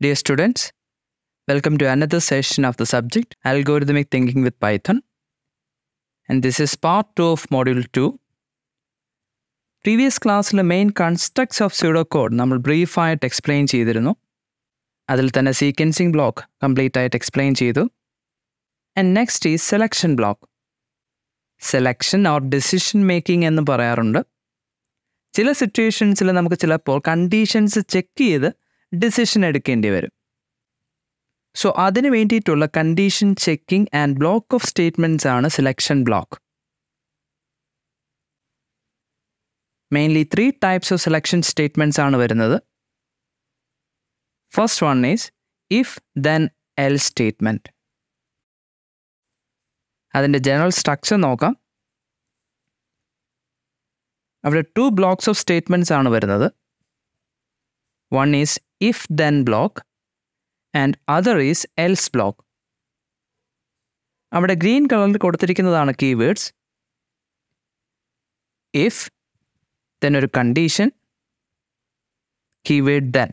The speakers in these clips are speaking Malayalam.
Dear students, welcome to another session of the subject Algorithmic Thinking with Python. And this is part 2 of Module 2. Previous ക്ലാസ്സിലെ main constructs of pseudo code നമ്മൾ ബ്രീഫായിട്ട് എക്സ്പ്ലെയിൻ ചെയ്തിരുന്നു അതിൽ തന്നെ സീക്വൻസിങ് ബ്ലോക്ക് കംപ്ലീറ്റ് ആയിട്ട് എക്സ്പ്ലെയിൻ ചെയ്തു. ആൻഡ് നെക്സ്റ്റ് ഈ selection block selection or decision making എന്ന് പറയാറുണ്ട്. ചില സിറ്റുവേഷൻസിൽ നമുക്ക് ചിലപ്പോൾ കണ്ടീഷൻസ് ചെക്ക് ചെയ്ത് ഡിസിഷൻ എടുക്കേണ്ടി വരും. സോ അതിന് വേണ്ടിയിട്ടുള്ള condition checking and block of statements ആണ് selection block mainly three types of selection statements ആണ് വരുന്നത്. First one is if then else statement അതിന്റെ ജനറൽ സ്ട്രക്ചർ നോക്കാം. അവിടെ ടു ബ്ലോക്സ് ഓഫ് സ്റ്റേറ്റ്മെന്റ്സ് ആണ് വരുന്നത്. One is if then block and other is else block അവിടെ ഗ്രീൻ കളറിൽ കൊടുത്തിരിക്കുന്നതാണ് കീവേഡ്സ് ഇഫ് ദെൻ ഒരു കണ്ടീഷൻ കീവേഡ് ദെൻ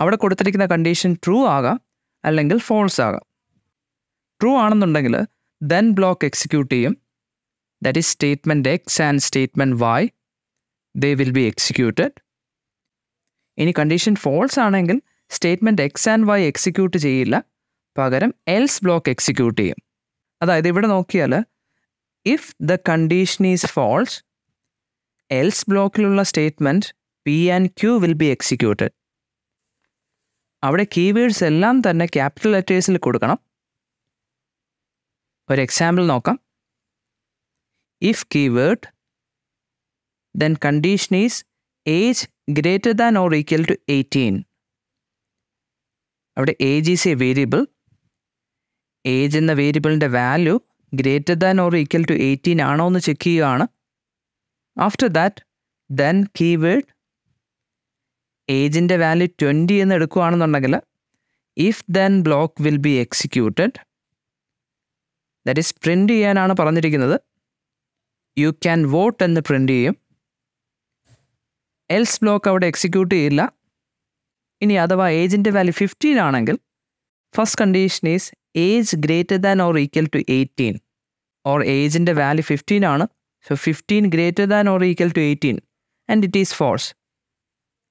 അവിടെ കൊടുത്തിരിക്കുന്ന കണ്ടീഷൻ ട്രൂ ആകാം അല്ലെങ്കിൽ ഫോൾസ് ആകാം. ട്രൂ ആണെന്നുണ്ടെങ്കിൽ ദെൻ ബ്ലോക്ക് എക്സിക്യൂട്ട് ചെയ്യും. That is statement X and statement Y they will be executed ഇനി കണ്ടീഷൻ ഫോൾസ് ആണെങ്കിൽ statement X and Y execute ചെയ്യില്ല. പകരം എൽസ് ബ്ലോക്ക് എക്സിക്യൂട്ട് ചെയ്യും. അതായത് ഇവിടെ നോക്കിയാൽ if the condition is false else ബ്ലോക്കിലുള്ള statement P and Q will be executed അവിടെ കീവേഡ്സ് എല്ലാം തന്നെ ക്യാപിറ്റൽ ലെറ്റേഴ്സിൽ കൊടുക്കണം. ഒരു എക്സാമ്പിൾ നോക്കാം. If keyword then condition is age greater than or equal to eighteen അവിടെ age is a variable age എന്ന വേരിയബിളിന്റെ value greater than or equal to eighteen ആണോ എന്ന് ചെക്ക് ചെയ്യുകയാണ്. ആഫ്റ്റർ ദാറ്റ് ദെൻ കീവേഡ് ഏജിന്റെ വാല്യൂ ട്വന്റി എന്ന് എടുക്കുകയാണെന്നുണ്ടെങ്കിൽ if then block will be executed that is print ചെയ്യാനാണ് പറഞ്ഞിരിക്കുന്നത്. യു ക്യാൻ വോട്ട് എന്ന് പ്രിന്റ് ചെയ്യും. എൽസ് ബ്ലോക്ക് അവിടെ എക്സിക്യൂട്ട് ചെയ്യില്ല. ഇനി അഥവാ ഏജിന്റെ വാല്യൂ ഫിഫ്റ്റീൻ ആണെങ്കിൽ first condition is age greater than or equal to eighteen or ഏജിന്റെ value fifteen ആണ്. So fifteen greater than or equal to eighteen and it is false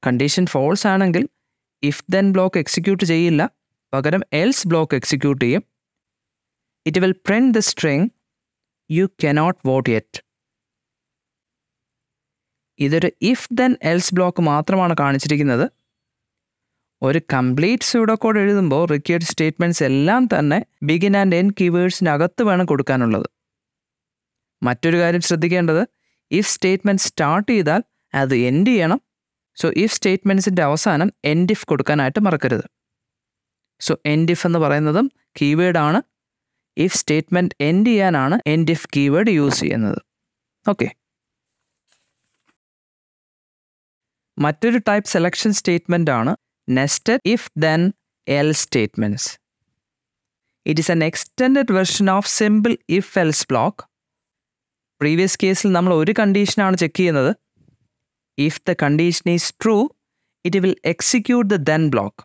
condition false ആണെങ്കിൽ ഇഫ് ദെൻ ബ്ലോക്ക് എക്സിക്യൂട്ട് ചെയ്യില്ല പകരം എൽസ് ബ്ലോക്ക് എക്സിക്യൂട്ട് ചെയ്യും. It will print the string you cannot vote yet ഇതൊരു ഇഫ് ദെൻ എൽസ് ബ്ലോക്ക് മാത്രമാണ് കാണിച്ചിരിക്കുന്നത്. ഒരു കംപ്ലീറ്റ് സ്യൂഡോ കോഡ് എഴുതുമ്പോൾ റിക്വേർഡ് സ്റ്റേറ്റ്മെന്റ്സ് എല്ലാം തന്നെ ബിഗിൻ ആൻഡ് എൻ കീവേഡ്സിനകത്ത് വേണം കൊടുക്കാനുള്ളത്. മറ്റൊരു കാര്യം ശ്രദ്ധിക്കേണ്ടത് ഇഫ് സ്റ്റേറ്റ്മെന്റ് സ്റ്റാർട്ട് ചെയ്താൽ അത് എൻഡ് ചെയ്യണം. സോ ഇഫ് സ്റ്റേറ്റ്മെന്റ്സിന്റെ അവസാനം എൻഡിഫ് കൊടുക്കാനായിട്ട് മറക്കരുത്. സോ എൻഡിഫ് എന്ന് പറയുന്നതും കീവേഡാണ് ഇഫ് സ്റ്റേറ്റ്മെന്റ് എൻഡ് ചെയ്യാനാണ് എൻഡിഫ് കീവേഡ് യൂസ് ചെയ്യുന്നത്. ഓക്കെ മറ്റൊരു ടൈപ്പ് സെലക്ഷൻ സ്റ്റേറ്റ്മെന്റ് ആണ് nested if then else statements it is an extended version of simple if else block previous കേസിൽ നമ്മൾ ഒരു കണ്ടീഷനാണ് ചെക്ക് ചെയ്യുന്നത്. If the condition is true it will execute the then block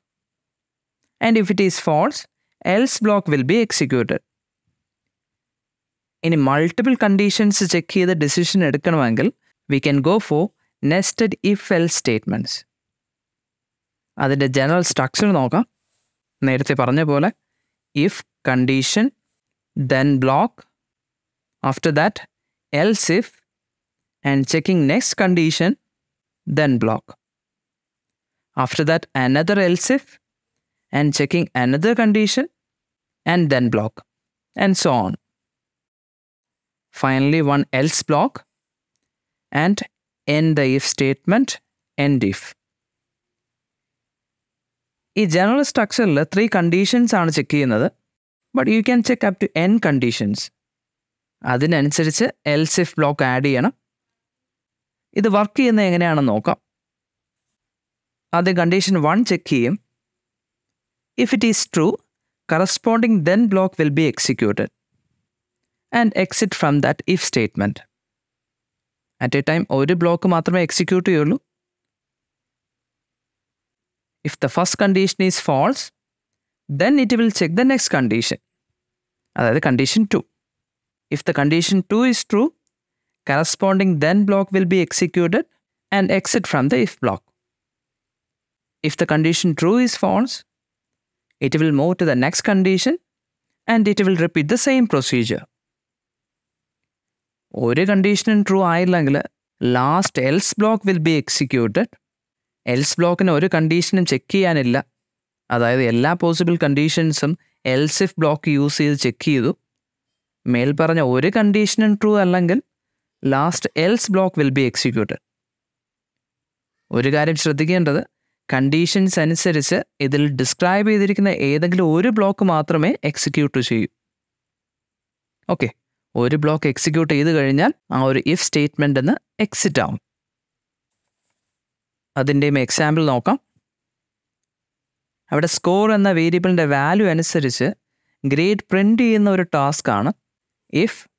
and if it is false else block will be executed ഇനി മൾട്ടിപ്പിൾ കണ്ടീഷൻസ് ചെക്ക് ചെയ്ത് ഡിസിഷൻ എടുക്കണമെങ്കിൽ we can go for nested if else statements അതിന്റെ ജനറൽ സ്ട്രക്ചർ നോക്കാം നേരത്തെ പറഞ്ഞ പോലെ if condition then block after that else if and checking next condition then block after that another else if and checking another condition and then block and so on finally one else block and end the if statement end if ഈ ജനറൽ സ്ട്രക്ചറിൽ ത്രീ കണ്ടീഷൻസ് ആണ് ചെക്ക് ചെയ്യുന്നത് but you can check up to N conditions അതിനനുസരിച്ച് എൽസ് ഇഫ് ബ്ലോക്ക് ആഡ് ചെയ്യണം ഇത് വർക്ക് ചെയ്യുന്നത് എങ്ങനെയാണെന്ന് നോക്കാം. ആദ്യം കണ്ടീഷൻ വൺ ചെക്ക് ചെയ്യും. If it is true corresponding then block will be executed and exit from that if statement at a time ഒരു ബ്ലോക്ക് മാത്രമേ എക്സിക്യൂട്ട് ചെയ്യുള്ളൂ. If the first condition is false then it will check the next condition അതായത് condition two if the condition two is true corresponding then block will be executed and exit from the if block if the condition true is false it will move to the next condition and it will repeat the same procedure. ഒരു കണ്ടീഷനും true ആയില്ലെങ്കിൽ last else block will be executed else ബ്ലോക്കിന് ഒരു കണ്ടീഷനും ചെക്ക് ചെയ്യാനില്ല. അതായത് എല്ലാ പോസിബിൾ കണ്ടീഷൻസും ഇഫ് ബ്ലോക്ക് യൂസ് ചെയ്ത് ചെക്ക് ചെയ്തു. മേൽ പറഞ്ഞ ഒരു കണ്ടീഷനും ട്രൂ അല്ലെങ്കിൽ last else block will be executed ഒരു കാര്യം ശ്രദ്ധിക്കേണ്ടത് കണ്ടീഷൻസ് അനുസരിച്ച് ഇതിൽ ഡിസ്ക്രൈബ് ചെയ്തിരിക്കുന്ന ഏതെങ്കിലും ഒരു ബ്ലോക്ക് മാത്രമേ എക്സിക്യൂട്ട് ചെയ്യൂ. ഓക്കെ ഒരു ബ്ലോക്ക് എക്സിക്യൂട്ട് ചെയ്ത് കഴിഞ്ഞാൽ ആ ഒരു ഇഫ് സ്റ്റേറ്റ്മെന്റ് എന്ന് എക്സിറ്റ് ആവും. അതിന്റെയും എക്സാമ്പിൾ നോക്കാം. അവിടെ സ്കോർ എന്ന വേരിയബിളിന്റെ വാല്യൂ അനുസരിച്ച് ഗ്രേഡ് പ്രിന്റ് ചെയ്യുന്ന ഒരു ടാസ്ക് ആണ്. If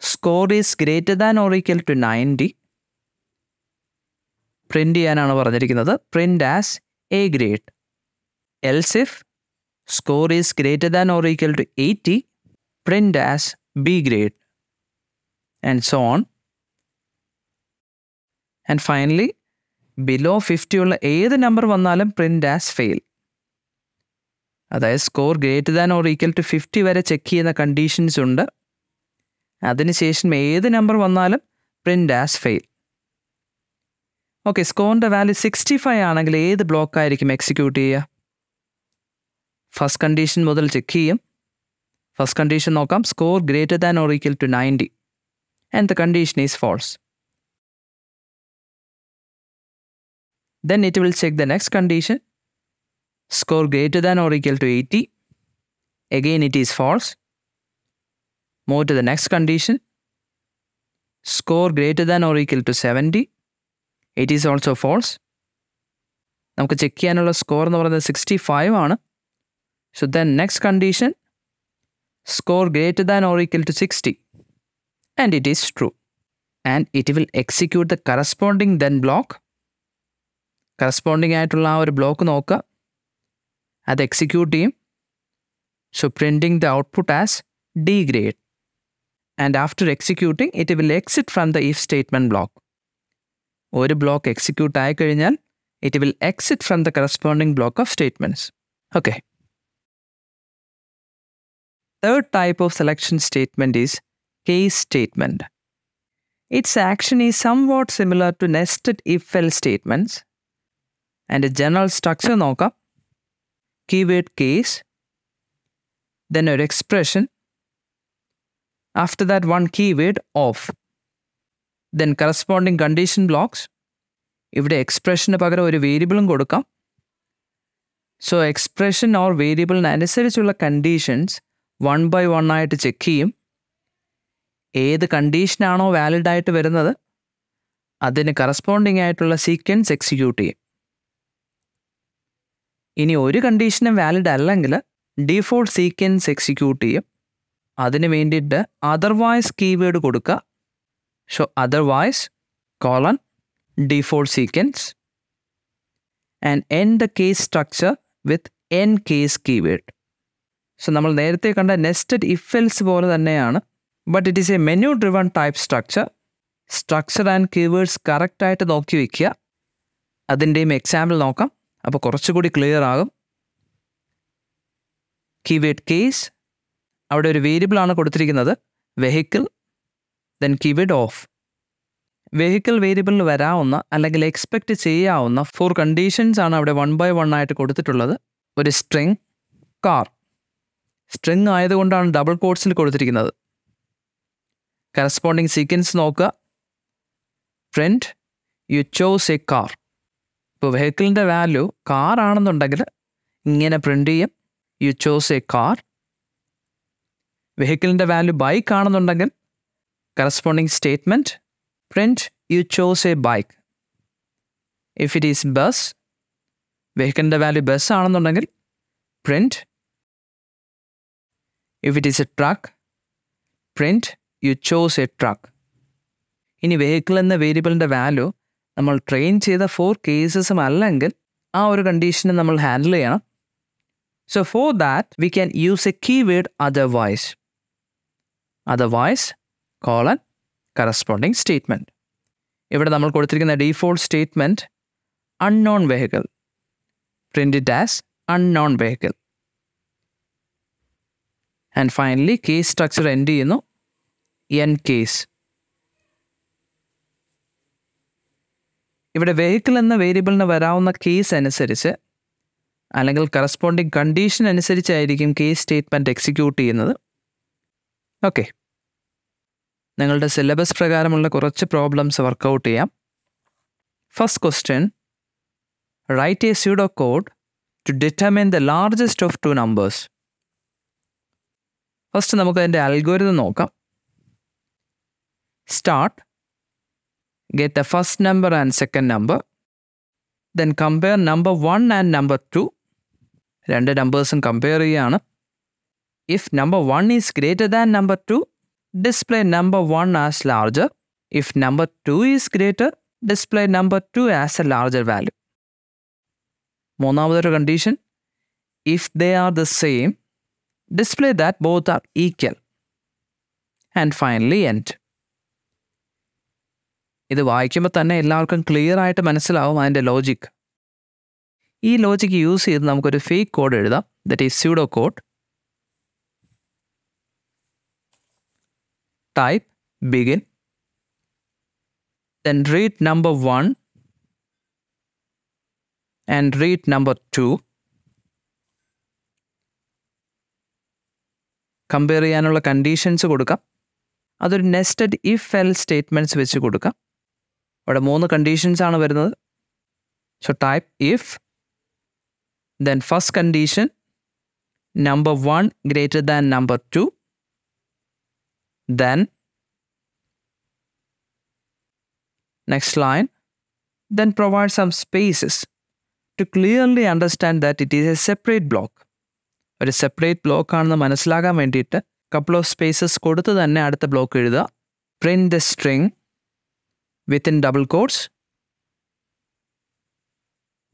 score is greater than or equal to ninety print ചെയ്യാനാണ് പറഞ്ഞിരിക്കുന്നത്. Print as A grade else if score is greater than or equal to eighty print as B grade and so on and finally below fifty ഉള്ള ഏത് നമ്പർ വന്നാലും പ്രിന്റ് ആസ് ഫെയിൽ അതായത് score greater than or equal to fifty വരെ ചെക്ക് ചെയ്യുന്ന കണ്ടീഷൻസ് ഉണ്ട്. അതിനുശേഷം ഏത് നമ്പർ വന്നാലും print as fail okay സ്കോറിന്റെ value sixty five ആണെങ്കിൽ ഏത് ബ്ലോക്ക് ആയിരിക്കും എക്സിക്യൂട്ട് ചെയ്യുക? ഫസ്റ്റ് കണ്ടീഷൻ മുതൽ ചെക്ക് ചെയ്യും. ഫസ്റ്റ് കണ്ടീഷൻ നോക്കാം. Score greater than or equal to ninety and the condition is false then it will check the next condition. Score greater than or equal to 80 again it is false. Move to the next condition. Score greater than or equal to 70 it is also false. നമുക്ക് ചെക്ക് ചെയ്യാനുള്ള സ്കോർ എന്ന് പറയുന്നത് സിക്സ്റ്റി ഫൈവ് ആണ്. So then next condition score greater than or equal to sixty and it is true and it will execute the corresponding then block corresponding ആയിട്ടുള്ള ആ ഒരു ബ്ലോക്ക് നോക്കുക. അത് എക്സിക്യൂട്ട് ചെയ്യും. So printing the output as D grade and after executing it will exit from the if statement block ഒരു ബ്ലോക്ക് എക്സിക്യൂട്ട് ആയി കഴിഞ്ഞാൽ it will exit from the corresponding block of statements okay third type of selection statement is case statement it's action is somewhat similar to nested if else statements and general structure നോക്കാം. കീവേഡ് കേസ് ദെൻ ഒരു expression after that one keyword off. Then corresponding condition blocks ഇവിടെ എക്സ്പ്രഷന് പകരം ഒരു വേരിയബിളും കൊടുക്കാം. സോ എക്സ്പ്രഷൻ ഓർ വേരിയബിളിനനുസരിച്ചുള്ള കണ്ടീഷൻസ് വൺ ബൈ വൺ ആയിട്ട് ചെക്ക് ചെയ്യും. ഏത് കണ്ടീഷനാണോ വാലിഡ് ആയിട്ട് വരുന്നത് അതിന് കറസ്പോണ്ടിങ് ആയിട്ടുള്ള സീക്വൻസ് എക്സിക്യൂട്ട് ചെയ്യും. ഇനി ഒരു കണ്ടീഷനും വാലിഡ് അല്ലെങ്കിൽ ഡിഫോൾട്ട് സീക്വൻസ് എക്സിക്യൂട്ട് ചെയ്യും. അതിന് വേണ്ടിയിട്ട് അതർവൈസ് കീവേഡ് കൊടുക്കുക show otherwise colon default sequence and end the case structure with end case keyword so നമ്മൾ നേരത്തെ കണ്ട നെസ്റ്റഡ് ഇഫെൽസ് പോലെ തന്നെയാണ്. But it is a menu driven type structure structure and keywords കറക്റ്റായിട്ട് നോക്കി വയ്ക്കുക അതിന്റെയും എക്സാമ്പിൾ നോക്കാം. അപ്പോൾ കുറച്ചുകൂടി ക്ലിയർ ആകും. കീവേഡ് കേസ് അവിടെ ഒരു വേരിയബിൾ ആണ് കൊടുത്തിരിക്കുന്നത്. Vehicle then keyword of vehicle വേരിയബിളിൽ വരാവുന്ന അല്ലെങ്കിൽ എക്സ്പെക്റ്റ് ചെയ്യാവുന്ന ഫോർ കണ്ടീഷൻസ് ആണ് അവിടെ വൺ ബൈ വൺ ആയിട്ട് കൊടുത്തിട്ടുള്ളത്. ഒരു സ്ട്രിങ് കാർ സ്ട്രിങ് ആയതുകൊണ്ടാണ് ഡബിൾ കോഡ്സിൽ കൊടുത്തിരിക്കുന്നത്. കറസ്പോണ്ടിങ് സീക്വൻസ് നോക്കുക. Front you chose a car ഇപ്പോൾ വെഹിക്കിളിന്റെ വാല്യൂ കാർ ആണെന്നുണ്ടെങ്കിൽ ഇങ്ങനെ പ്രിന്റ് ചെയ്യും. യു ചോസ് എ കാർ വെഹിക്കിളിന്റെ വാല്യൂ ബൈക്ക് ആണെന്നുണ്ടെങ്കിൽ corresponding statement print you chose a bike if it is bus വെഹിക്കിളിന്റെ value bus ആണെന്നുണ്ടെങ്കിൽ print if it is a truck print you chose a truck ഇനി വെഹിക്കിൾ എന്ന വേരിയബിളിന്റെ വാല്യൂ നമ്മൾ ട്രെയിൻ ചെയ്ത ഫോർ കേസസും അല്ലെങ്കിൽ ആ ഒരു കണ്ടീഷനെ നമ്മൾ ഹാൻഡിൽ ചെയ്യണം. So for that we can use a keyword otherwise otherwise colon corresponding statement ഇവിടെ നമ്മൾ കൊടുത്തിരിക്കുന്ന default statement unknown vehicle print does unknown vehicle and finally case structure end ചെയ്യുന്നു. എൻ കേസ് ഇവിടെ വെഹിക്കിൾ എന്ന വേരിയബിളിന് വരാവുന്ന കേസ് അനുസരിച്ച് അല്ലെങ്കിൽ കറസ്പോണ്ടിങ് കണ്ടീഷൻ അനുസരിച്ചായിരിക്കും കേസ് സ്റ്റേറ്റ്മെന്റ് എക്സിക്യൂട്ട് ചെയ്യുന്നത്. ഓക്കെ നിങ്ങളുടെ സിലബസ് പ്രകാരമുള്ള കുറച്ച് പ്രോബ്ലംസ് വർക്കൗട്ട് ചെയ്യാം. First question write a pseudo code to determine the largest of two numbers first നമുക്ക് അതിന്റെ അൽഗോരിതം നോക്കാം. Start get the first number and second number then compare number one and number two രണ്ട് നമ്പേഴ്സും കമ്പയർ ചെയ്യുകയാണ് if number one is greater than number two display number one as larger if number two is greater display number two as a larger value മൂന്നാമതൊരു condition if they are the same display that both are equal and finally end ഇത് വായിക്കുമ്പോൾ തന്നെ എല്ലാവർക്കും ക്ലിയർ ആയിട്ട് മനസ്സിലാവും അതിന്റെ ലോജിക് ഈ ലോജിക് യൂസ് ചെയ്ത് നമുക്കൊരു ഫേക്ക് കോഡ് എഴുതാം. That is pseudo code type begin. Then read number 1 and read number 2 compare ചെയ്യാനുള്ള കണ്ടീഷൻസ് കൊടുക്കാം. അതൊരു നെസ്റ്റഡ് ഇഫ് എൽ സ്റ്റേറ്റ്മെന്റ്സ് വെച്ച് കൊടുക്കാം. അവിടെ മൂന്ന് കണ്ടീഷൻസ് ആണ് വരുന്നത്. So type if then first condition number one greater than number two then next line then provide some spaces to clearly understand that it is a separate block ഒരു സെപ്പറേറ്റ് ബ്ലോക്ക് ആണെന്ന് മനസ്സിലാകാൻ വേണ്ടിയിട്ട് കപ്പിൾ ഓഫ് സ്പേസസ് കൊടുത്ത് തന്നെ അടുത്ത ബ്ലോക്ക് എഴുതുക print the string within double quotes.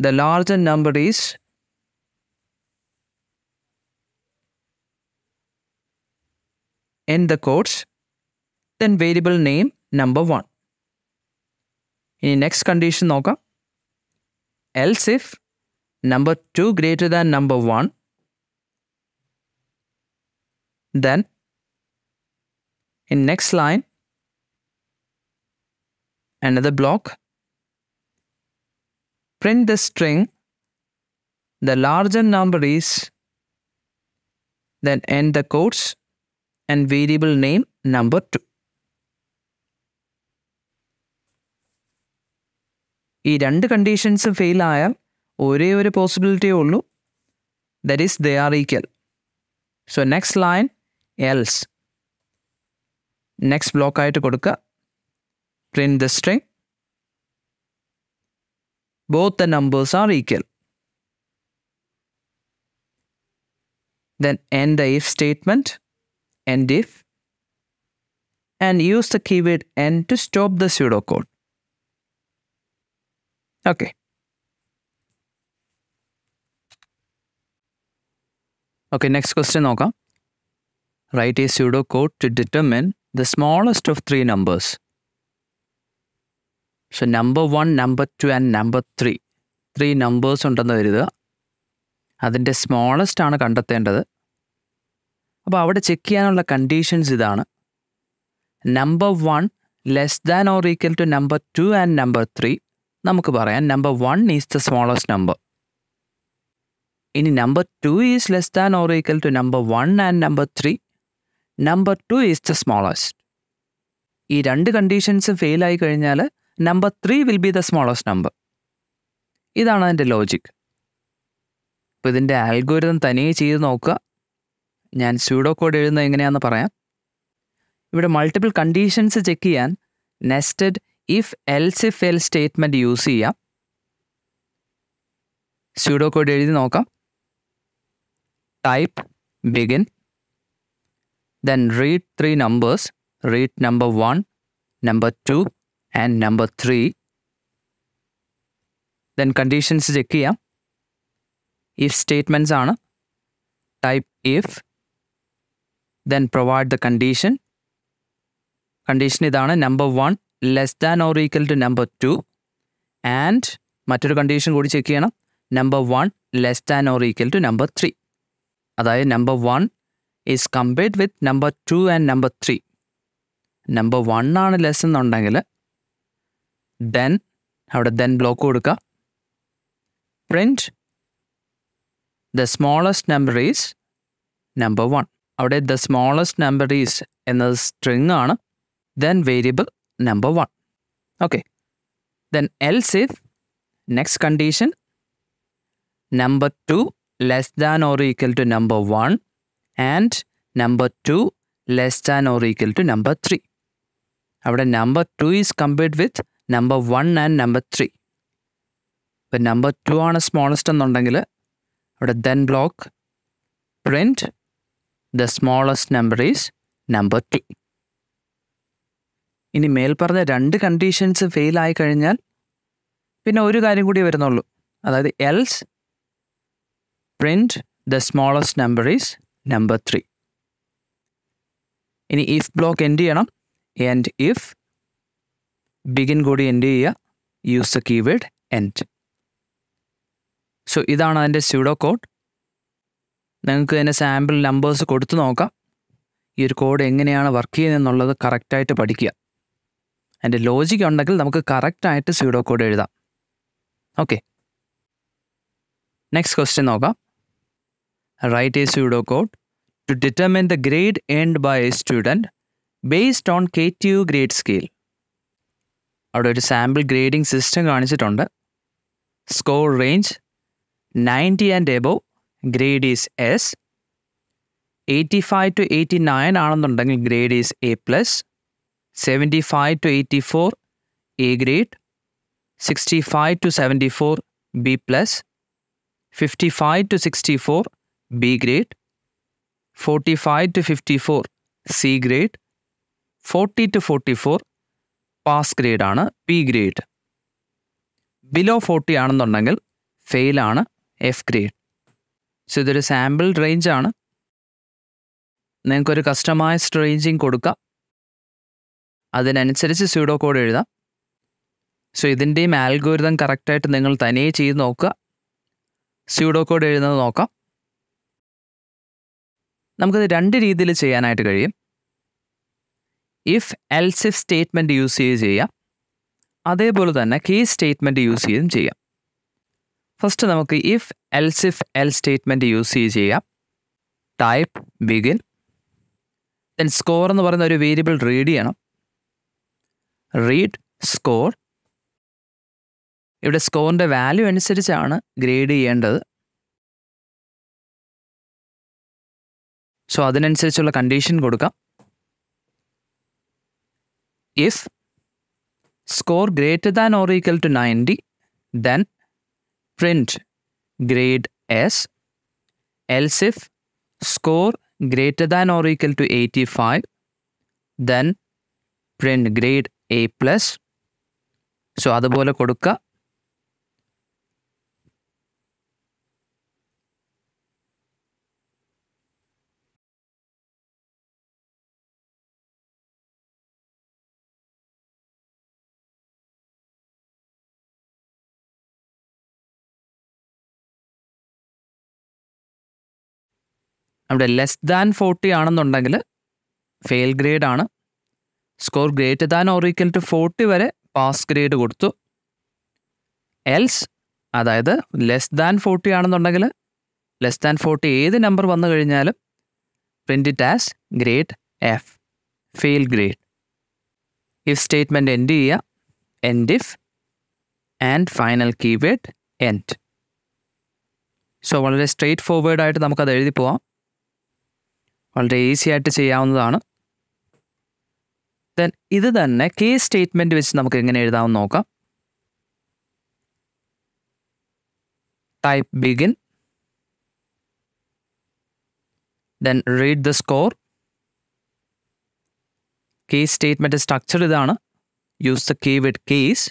The larger number is in the quotes, then variable name number one. ഇനി നെക്സ്റ്റ് കണ്ടീഷൻ നോക്കാം else if number two greater than number one then in next line another block. Print the string. The larger number is, then end the quotes And variable name number 2. ഈ രണ്ട് കണ്ടീഷൻസ് ഫെയിൽ ആയാൽ ഒരേ ഒരു പോസിബിലിറ്റിയേ ഉള്ളൂ. That is they are equal so next line else next block ആയിട്ട് കൊടുക്കുക. Print the string. Both the numbers are equal Then end the if statement, end if, and use the keyword end to stop the pseudocode. Okay. Okay, next question നോക്കാം. Write a pseudocode to determine the smallest of three numbers. So number one number two and number three three numbers ഉണ്ടെന്ന് കരുതുക അതിൻ്റെ സ്മോളസ്റ്റ് ആണ് കണ്ടെത്തേണ്ടത് അപ്പോൾ അവിടെ ചെക്ക് ചെയ്യാനുള്ള കണ്ടീഷൻസ് ഇതാണ്. Number one less than or equal to number two and number three നമുക്ക് പറയാം number one is the smallest number ഇനി number two is less than or equal to number one and number three number two is the smallest ഈ രണ്ട് കണ്ടീഷൻസ് ഫെയിൽ ആയി കഴിഞ്ഞാൽ number three will be the smallest number ഇതാണ് അതിന്റെ ലോജിക് അപ്പോൾ ഇതിന്റെ ആൽഗോരിതം തനിയെ ചെയ്ത് നോക്കുക. ഞാൻ സ്യൂഡോ കോഡ് എഴുതുന്നത് എങ്ങനെയാണെന്ന് പറയാം. ഇവിടെ മൾട്ടിപ്പിൾ കണ്ടീഷൻസ് ചെക്ക് ചെയ്യാൻ nested if else if else statement use ചെയ്യാം. സ്യൂഡോ കോഡ് എഴുതി നോക്കാം. Type begin then read three numbers read number one number two and number three then conditions check ചെയ്യാം. ഇഫ് സ്റ്റേറ്റ്മെന്റ്സ് ആണ്. Type if then provide the condition condition ഇതാണ് number one less than or equal to number two and മറ്റൊരു കണ്ടീഷൻ കൂടി ചെക്ക് ചെയ്യണം. Number one less than or equal to number three അതായത് number one is compared with number two and number three number one ആണ് ലെസ് എന്നുണ്ടെങ്കിൽ ദെൻ അവിടെ ദെൻ ബ്ലോക്ക് കൊടുക്കുക print the smallest number is number one അവിടെ ദ സ്മോളസ്റ്റ് നമ്പർ ഈസ് എന്നത് സ്ട്രിങ് ആണ്. Then variable number one okay then else if next condition number two less than or equal to number one and number two less than or equal to number three അവിടെ number two is compared with number one and number three ഇപ്പം നമ്പർ ടു ആണ് സ്മോളസ്റ്റ് എന്നുണ്ടെങ്കിൽ അവിടെ then block print the smallest number is number two ഇനി മേൽപ്പറഞ്ഞ രണ്ട് കണ്ടീഷൻസ് ഫെയിൽ ആയി കഴിഞ്ഞാൽ പിന്നെ ഒരു കാര്യം കൂടി വരുന്നുള്ളൂ. അതായത് else print the smallest number is number three ഇനി ഇഫ് ബ്ലോക്ക് എൻഡ് ചെയ്യണം. ആൻഡ് ഇഫ് ബിഗിൻ കൂടി എൻഡ് ചെയ്യുക. Use the keyword end so ഇതാണ് അതിന്റെ സ്യൂഡോ കോഡ് നിങ്ങൾക്ക് തന്നെ സാമ്പിൾ നമ്പേഴ്സ് കൊടുത്തു നോക്കാം. ഈ ഒരു കോഡ് എങ്ങനെയാണ് വർക്ക് ചെയ്യുന്നതെന്നുള്ളത് കറക്റ്റായിട്ട് പഠിക്കുക. അതിന്റെ ലോജിക് ഉണ്ടെങ്കിൽ നമുക്ക് കറക്റ്റായിട്ട് സ്യൂഡോ കോഡ് എഴുതാം. ഓക്കെ നെക്സ്റ്റ് ക്വസ്റ്റ്യൻ നോക്കാം. Write a pseudo code to determine the grade earned by a student based on K T U grade scale അവിടെ ഒരു സാമ്പിൾ ഗ്രേഡിംഗ് സിസ്റ്റം കാണിച്ചിട്ടുണ്ട്. Score range ninety and above grade is S. Eighty five to eighty nine ആണെന്നുണ്ടെങ്കിൽ grade is A plus. Seventy five to eighty four A grade. Sixty five to seventy four B plus. Fifty five to sixty four B grade. Forty five to fifty four C grade. Forty to forty four pass ഗ്രേഡാണ് P grade. Below forty ആണെന്നുണ്ടെങ്കിൽ ഫെയിലാണ് എഫ് ഗ്രേഡ്. സോ ഇതൊരു സാമ്പിൾ റേഞ്ചാണ് നിങ്ങൾക്കൊരു കസ്റ്റമൈസ്ഡ് റേഞ്ചിങ് കൊടുക്കാം. അതിനനുസരിച്ച് സ്യൂഡോ കോഡ് എഴുതാം. സോ ഇതിന്റെയും ആൽഗോരിതം കറക്റ്റായിട്ട് നിങ്ങൾ തനിയെ ചെയ്ത് നോക്കുക. സ്യൂഡോ കോഡ് എഴുതുന്നത് നോക്കാം. നമുക്കത് രണ്ട് രീതിയിൽ ചെയ്യാനായിട്ട് കഴിയും. ഇഫ് എൽസിഫ് സ്റ്റേറ്റ്മെന്റ് യൂസ് ചെയ്ത് ചെയ്യാം. അതേപോലെ തന്നെ കേസ് സ്റ്റേറ്റ്മെന്റ് യൂസ് ചെയ്തും ചെയ്യാം. ഫസ്റ്റ് നമുക്ക് if else if else statement use ചെയ്യാം. ടൈപ്പ് ബിഗിൻ ദെൻ സ്കോർ എന്ന് പറയുന്ന ഒരു വേരിയബിൾ റീഡ് ചെയ്യണം. റീഡ് സ്കോർ ഇവിടെ സ്കോറിന്റെ വാല്യൂ അനുസരിച്ചാണ് ഗ്രേഡ് ചെയ്യേണ്ടത്. സോ അതിനനുസരിച്ചുള്ള കണ്ടീഷൻ കൊടുക്കാം. If score greater than or equal to ninety then grade S else if score greater than or equal to eighty five then print grade A plus so അതുപോലെ കൊടുക്കുക. അവിടെ ലെസ് ദാൻ ഫോർട്ടി ആണെന്നുണ്ടെങ്കിൽ ഫെയിൽ ഗ്രേഡ് ആണ്. Score greater than or equal to forty വരെ പാസ് ഗ്രേഡ് കൊടുത്തു. എൽസ് അതായത് ലെസ് ദാൻ ഫോർട്ടി ആണെന്നുണ്ടെങ്കിൽ ലെസ് ദാൻ ഫോർട്ടി ഏത് നമ്പർ വന്നു കഴിഞ്ഞാലും print it as grade F fail grade if statement end ചെയ്യുക end if and final keyword end so വളരെ സ്ട്രെയിറ്റ് ഫോർവേഡ് ആയിട്ട് നമുക്കത് എഴുതി പോവാം. വളരെ ഈസി ആയിട്ട് ചെയ്യാവുന്നതാണ്. ദെൻ ഇത് തന്നെ കേസ് സ്റ്റേറ്റ്മെന്റ് വെച്ച് നമുക്ക് എങ്ങനെ എഴുതാമെന്ന് നോക്കാം. Type begin then read the score case statement structure ഇതാണ്. യൂസ് ദ കീവേഡ് കേസ്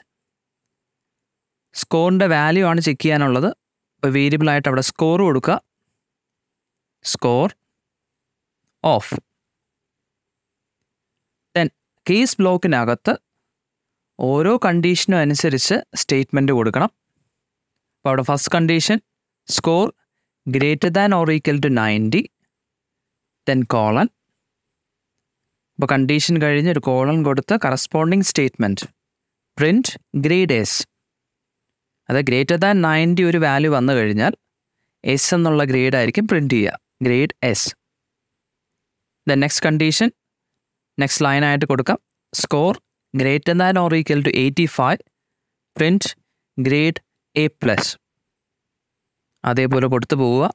സ്കോറിന്റെ വാല്യൂ ആണ് ചെക്ക് ചെയ്യാനുള്ളത്. ആയിട്ട് അവിടെ സ്കോർ കൊടുക്കുക. സ്കോർ ഓഫ് ദെൻ കേസ് ബ്ലോക്കിനകത്ത് ഓരോ കണ്ടീഷനും അനുസരിച്ച് സ്റ്റേറ്റ്മെന്റ് കൊടുക്കണം. അപ്പോൾ അവിടെ first condition score greater than or equal to ninety then colon അപ്പോൾ കണ്ടീഷൻ കഴിഞ്ഞ് ഒരു കോളൻ കൊടുത്ത് corresponding statement print grade S അത് ഗ്രേറ്റർ ദാൻ നയന്റി ഒരു വാല്യൂ വന്നു കഴിഞ്ഞാൽ എസ് എന്നുള്ള ഗ്രേഡ് ആയിരിക്കും പ്രിന്റ് ചെയ്യുക. Grade S the next condition next ലൈനായിട്ട് കൊടുക്കാം. Score greater than or equal to eighty five print grade A plus അതേപോലെ കൊടുത്തു പോവുക.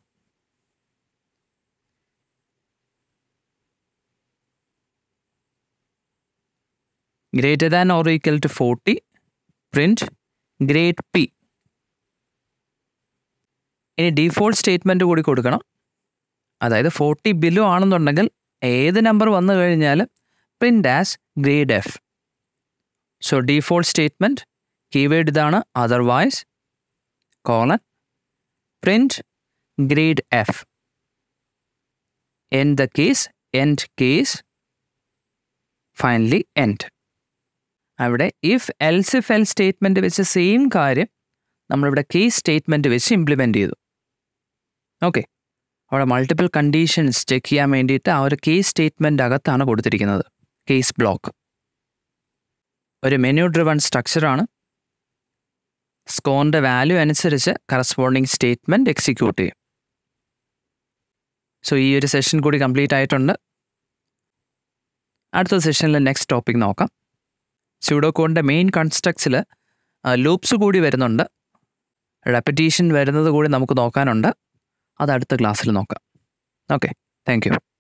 Greater than or equal to forty print grade P ഇനി ഡീഫോൾട്ട് സ്റ്റേറ്റ്മെന്റ് കൂടി കൊടുക്കണം. അതായത് ഫോർട്ടി ബിലോ ആണെന്നുണ്ടെങ്കിൽ ഏത് നമ്പർ വന്നു കഴിഞ്ഞാൽ print as grade F so default statement keyword ഇതാണ് otherwise colon print grade F end the case end case finally end അവിടെ if else if L statement വെച്ച് സെയിം കാര്യം നമ്മളിവിടെ കേസ് സ്റ്റേറ്റ്മെന്റ് വെച്ച് ഇംപ്ലിമെന്റ് ചെയ്തു. ഓക്കെ അവിടെ മൾട്ടിപ്പിൾ കണ്ടീഷൻസ് ചെക്ക് ചെയ്യാൻ വേണ്ടിയിട്ട് ആ ഒരു കേസ് സ്റ്റേറ്റ്മെന്റ് അകത്താണ് കൊടുത്തിരിക്കുന്നത്. കേസ് ബ്ലോക്ക് ഒരു മെനു ഡ്രിവൺ സ്ട്രക്ചറാണ് സ്കോറിന്റെ വാല്യൂ അനുസരിച്ച് കറസ്പോണ്ടിങ് സ്റ്റേറ്റ്മെന്റ് എക്സിക്യൂട്ട് ചെയ്യും. സോ ഈ ഒരു സെഷൻ കൂടി കംപ്ലീറ്റ് ആയിട്ടുണ്ട്. അടുത്ത സെഷനിൽ നെക്സ്റ്റ് ടോപ്പിക് നോക്കാം. സ്യൂഡോക്കോണിന്റെ മെയിൻ കൺസ്ട്രക്ട്സിൽ ലൂപ്സ് കൂടി വരുന്നുണ്ട്. റെപ്പറ്റീഷൻ വരുന്നത് കൂടി നമുക്ക് നോക്കാനുണ്ട്. അത് അടുത്ത ക്ലാസ്സിൽ നോക്കാം. Okay thank